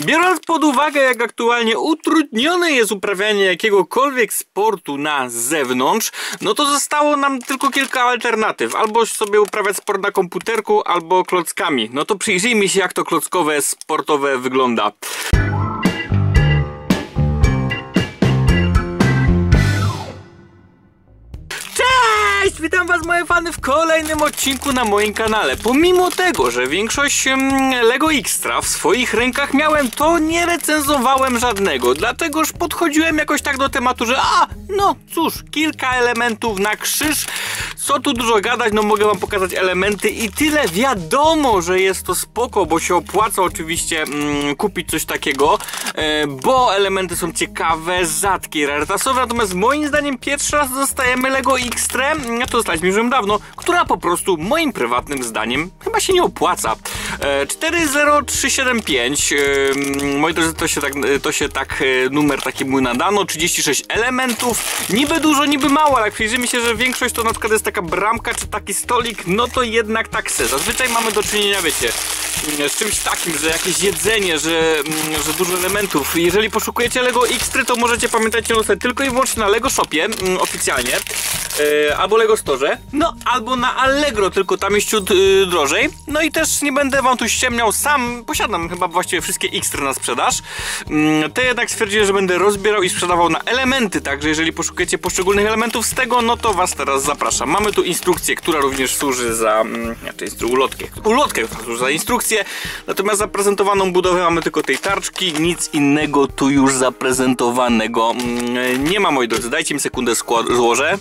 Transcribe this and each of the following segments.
Biorąc pod uwagę, jak aktualnie utrudnione jest uprawianie jakiegokolwiek sportu na zewnątrz, no to zostało nam tylko kilka alternatyw. Albo sobie uprawiać sport na komputerku, albo klockami. No to przyjrzyjmy się, jak to klockowe sportowe wygląda. Cześć! Witam was moje fany w kolejnym odcinku na moim kanale. Pomimo tego, że większość Lego Xtra w swoich rękach miałem, to nie recenzowałem żadnego. Dlategoż podchodziłem jakoś tak do tematu, że a, no cóż, kilka elementów na krzyż. Co tu dużo gadać, no mogę wam pokazać elementy i tyle. Wiadomo, że jest to spoko, bo się opłaca oczywiście mm, kupić coś takiego, e, bo elementy są ciekawe, rzadkie, rarytasowe. Natomiast moim zdaniem pierwszy raz dostajemy Lego Xtra, ja to dostaliśmy już dawno, która po prostu moim prywatnym zdaniem chyba się nie opłaca. E, 40375, e, moi drodzy, to się tak, to się tak e, numer taki mój nadano, 36 elementów, niby dużo, niby mało, ale jak przyjrzymy się, że większość to na przykład jest taka bramka czy taki stolik, no to jednak tak se. Zazwyczaj mamy do czynienia, wiecie, z czymś takim, że jakieś jedzenie, że, że dużo elementów. Jeżeli poszukujecie Lego Xtry, to możecie pamiętać dostać tylko i wyłącznie na Lego Shopie, mm, oficjalnie, e, albo Lego Store, no albo na Allegro, tylko tam jest ciut y, drożej. No i też nie będę wam tu ściemniał, sam posiadam chyba właściwie wszystkie Xtry na sprzedaż. Mm, to jednak stwierdziłem, że będę rozbierał i sprzedawał na elementy, także jeżeli poszukujecie poszczególnych elementów z tego, no to was teraz zapraszam. Mamy tu instrukcję, która również służy za, mm, znaczy instru, ulotkę, ulotkę, która służy za instrukcję, natomiast zaprezentowaną budowę mamy tylko tej tarczki, nic innego tu już zaprezentowanego mm, nie ma, moi drodzy. Dajcie mi sekundę, złożę.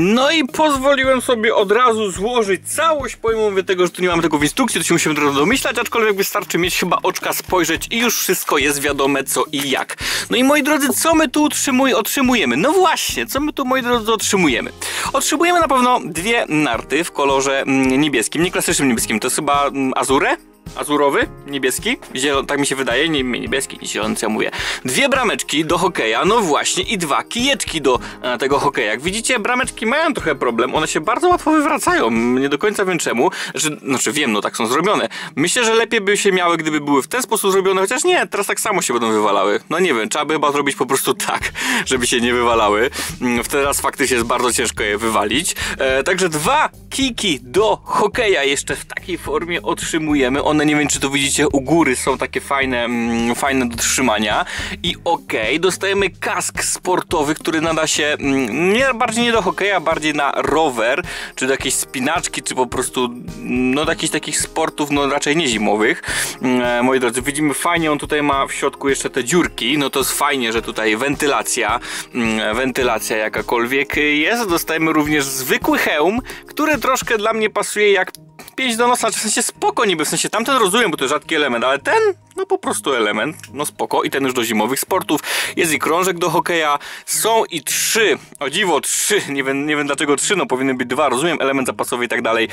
No i pozwoliłem sobie od razu złożyć całość, mówię tego, że tu nie mamy tego w instrukcji, to się musimy trochę domyślać, aczkolwiek wystarczy mieć chyba oczka spojrzeć i już wszystko jest wiadome co i jak. No i moi drodzy, co my tu utrzymuj, otrzymujemy? No właśnie, co my tu moi drodzy otrzymujemy? Otrzymujemy na pewno dwie narty w kolorze mm, niebieskim, nie klasycznym niebieskim, to jest chyba mm, azure? Azurowy, niebieski, zielony, tak mi się wydaje, nie, niebieski, zielony, co ja mówię. Dwie brameczki do hokeja, no właśnie, i dwa kijeczki do e, tego hokeja. Jak widzicie, brameczki mają trochę problem, one się bardzo łatwo wywracają, nie do końca wiem czemu, że, znaczy wiem, no tak są zrobione. Myślę, że lepiej by się miały, gdyby były w ten sposób zrobione, chociaż nie, teraz tak samo się będą wywalały. No nie wiem, trzeba by chyba zrobić po prostu tak, żeby się nie wywalały. Mm, Teraz faktycznie jest bardzo ciężko je wywalić. E, także dwa kijki do hokeja jeszcze w takiej formie otrzymujemy. One nie wiem czy to widzicie u góry są takie fajne, mm, fajne do trzymania i okej, okay, dostajemy kask sportowy, który nada się mm, nie, bardziej nie do hokeja, bardziej na rower, czy do jakiejś spinaczki, czy po prostu no do jakichś takich sportów, no raczej nie zimowych. E, moi drodzy, widzimy fajnie, on tutaj ma w środku jeszcze te dziurki, no to jest fajnie, że tutaj wentylacja, mm, wentylacja jakakolwiek jest. Dostajemy również zwykły hełm, który troszkę dla mnie pasuje jak pięć do nosa, w sensie spoko niby, w sensie tamten rozumiem, bo to jest rzadki element, ale ten, no po prostu element, no spoko i ten już do zimowych sportów. Jest i krążek do hokeja, są i trzy, o dziwo trzy, nie wiem, nie wiem dlaczego trzy, no powinny być dwa, rozumiem, element zapasowy i tak dalej.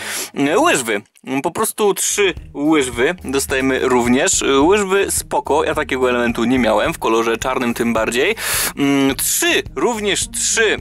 Łyżwy, po prostu trzy łyżwy dostajemy również. Łyżwy spoko, ja takiego elementu nie miałem, w kolorze czarnym tym bardziej. Trzy, również trzy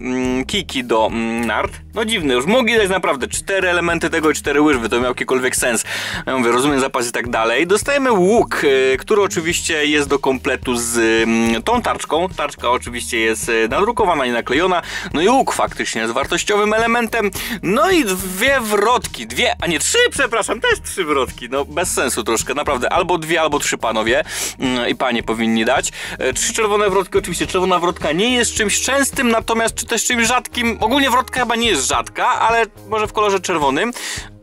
kiki do nart. No dziwne, już mogli dać naprawdę cztery elementy tego i cztery łyżwy, to miał jakikolwiek sens. Ja mówię, rozumiem zapas i tak dalej. Dostajemy łuk, który oczywiście jest do kompletu z mm, tą tarczką. Tarczka oczywiście jest e, nadrukowana i naklejona. No i łuk faktycznie jest wartościowym elementem. No i dwie wrotki. Dwie, a nie trzy, przepraszam, też trzy wrotki. No bez sensu troszkę, naprawdę. Albo dwie, albo trzy panowie mm, i panie powinni dać. E, trzy czerwone wrotki, oczywiście czerwona wrotka nie jest czymś częstym, natomiast czy też czymś rzadkim. Ogólnie wrotka chyba nie jest rzadka, ale może w kolorze czerwonym.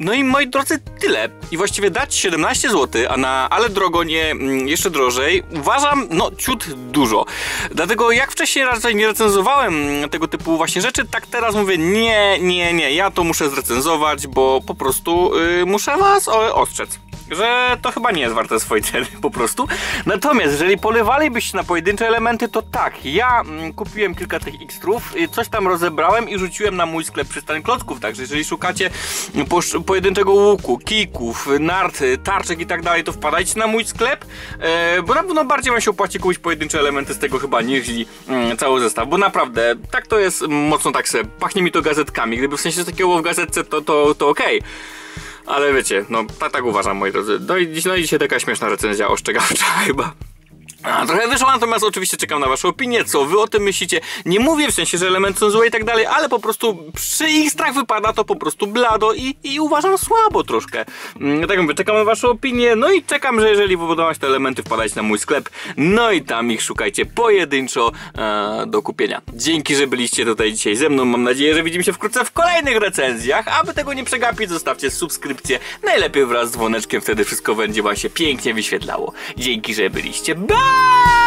No i moi drodzy, tyle. I właściwie dać 17 zł, a na ale drogo nie jeszcze drożej, uważam, no ciut dużo. Dlatego jak wcześniej raczej nie recenzowałem tego typu właśnie rzeczy, tak teraz mówię, nie, nie, nie, ja to muszę zrecenzować, bo po prostu yy, muszę was ostrzec. Że to chyba nie jest warte swojej ceny po prostu. Natomiast jeżeli polewalibyście na pojedyncze elementy, to tak, ja mm, kupiłem kilka tych Xtrów, y, coś tam rozebrałem i rzuciłem na mój sklep przystań klocków, także jeżeli szukacie pojedynczego łuku, kików, nart, tarczek i tak dalej, to wpadajcie na mój sklep, e, bo na pewno bardziej wam się opłaci kupić pojedyncze elementy z tego chyba niż mm, cały zestaw, bo naprawdę tak to jest mocno tak se, pachnie mi to gazetkami, gdyby w sensie takiego w gazetce to, to, to okej. Ale wiecie, no tak, tak uważam moi drodzy. No i, no i dzisiaj taka śmieszna recenzja ostrzegawcza chyba. A, trochę wyszło, natomiast oczywiście czekam na waszą opinię, co wy o tym myślicie. Nie mówię w sensie, że elementy są złe i tak dalej, ale po prostu przy ich strach wypada to po prostu blado i, i uważam słabo troszkę. Mm, tak mówię, czekam na waszą opinię, no i czekam, że jeżeli podoba się te elementy, wpadajcie na mój sklep, no i tam ich szukajcie pojedynczo e, do kupienia. Dzięki, że byliście tutaj dzisiaj ze mną, mam nadzieję, że widzimy się wkrótce w kolejnych recenzjach. Aby tego nie przegapić, zostawcie subskrypcję, najlepiej wraz z dzwoneczkiem, wtedy wszystko będzie wam się pięknie wyświetlało. Dzięki, że byliście. Bye! Tchau!